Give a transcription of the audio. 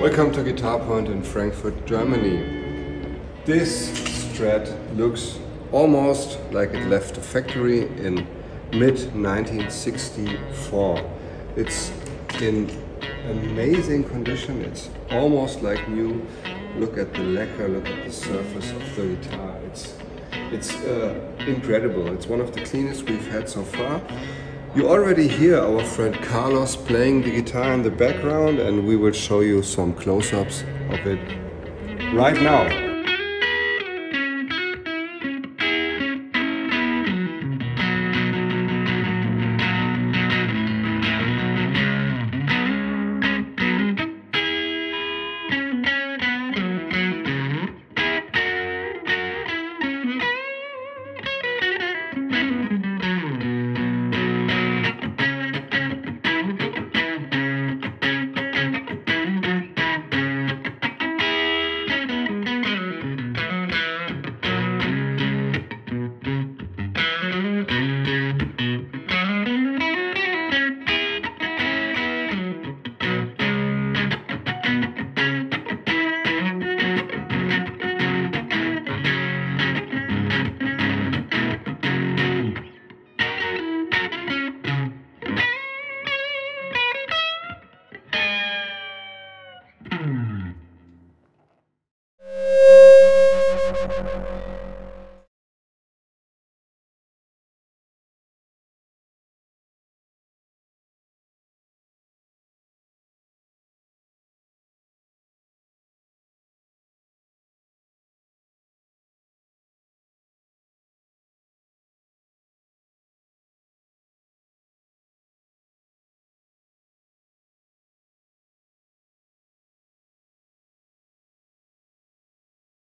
Welcome to Guitar Point in Frankfurt, Germany. This Strat looks almost like it left the factory in mid 1964. It's in amazing condition, it's almost like new. Look at the lacquer, look at the surface of the guitar. It's, it's uh, incredible. It's one of the cleanest we've had so far. You already hear our friend Carlos playing the guitar in the background and we will show you some close-ups of it right now.